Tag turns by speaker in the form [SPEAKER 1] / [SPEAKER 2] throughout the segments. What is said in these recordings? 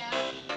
[SPEAKER 1] Yeah.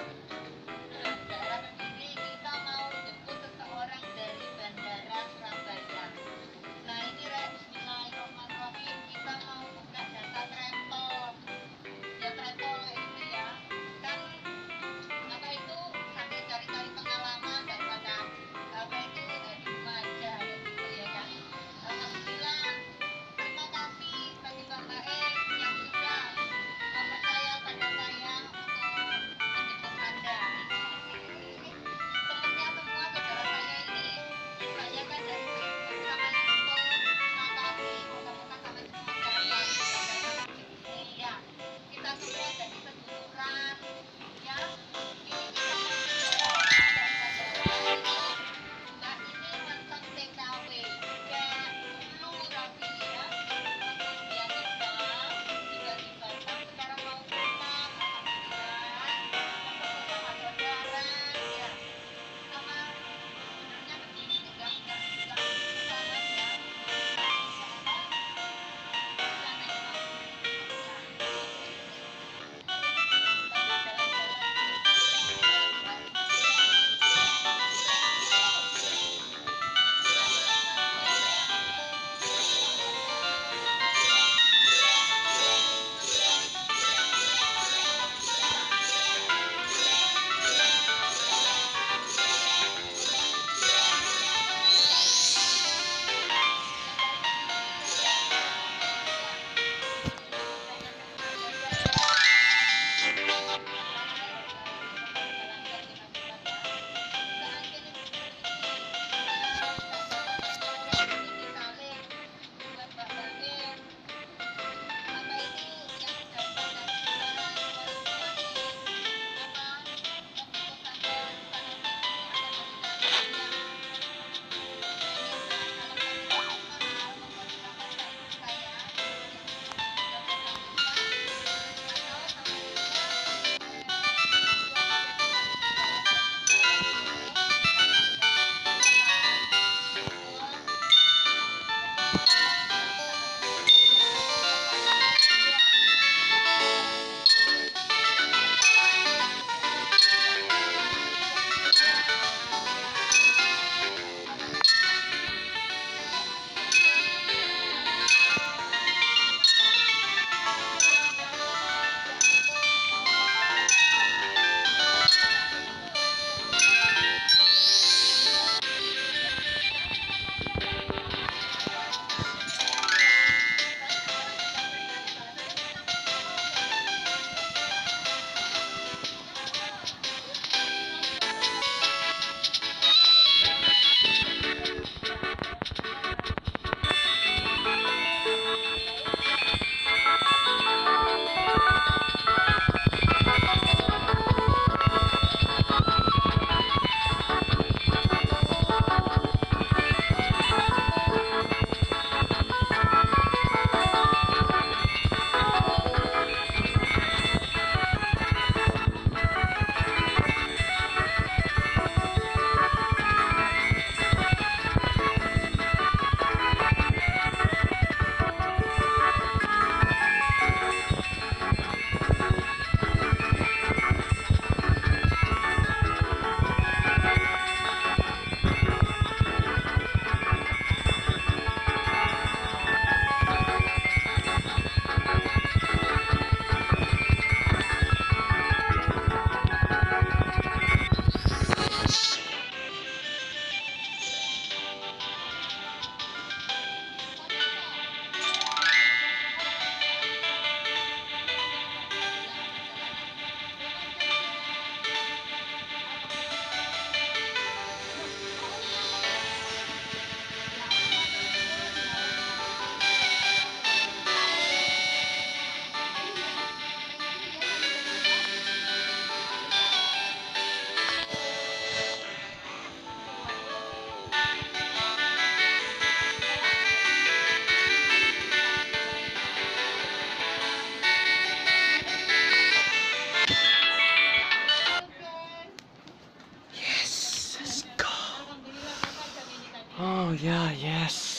[SPEAKER 1] Oh yeah, yes.